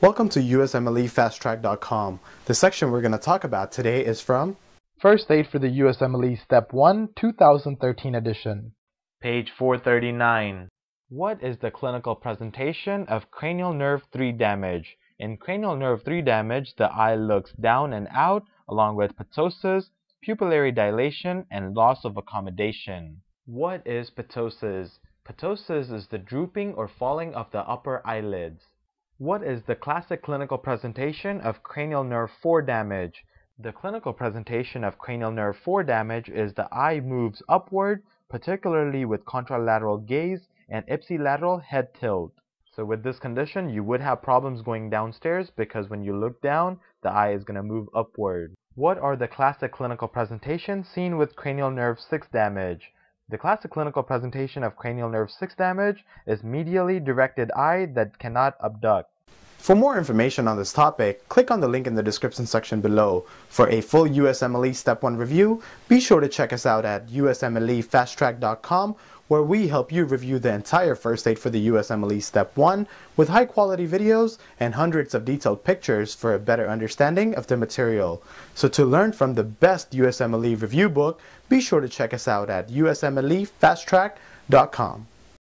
Welcome to USMLEFasttrack.com. The section we're going to talk about today is from First Aid for the USMLE Step 1 2013 edition. Page 439. What is the clinical presentation of cranial nerve 3 damage? In cranial nerve 3 damage, the eye looks down and out along with ptosis, pupillary dilation, and loss of accommodation. What is ptosis? Ptosis is the drooping or falling of the upper eyelids. What is the classic clinical presentation of cranial nerve 4 damage? The clinical presentation of cranial nerve 4 damage is the eye moves upward, particularly with contralateral gaze and ipsilateral head tilt. So with this condition, you would have problems going downstairs because when you look down, the eye is going to move upward. What are the classic clinical presentations seen with cranial nerve 6 damage? The classic clinical presentation of cranial nerve 6 damage is medially directed eye that cannot abduct. For more information on this topic, click on the link in the description section below. For a full USMLE Step 1 review, be sure to check us out at usmlefasttrack.com where we help you review the entire first aid for the USMLE Step 1 with high quality videos and hundreds of detailed pictures for a better understanding of the material. So to learn from the best USMLE review book, be sure to check us out at usmlefasttrack.com.